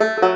you.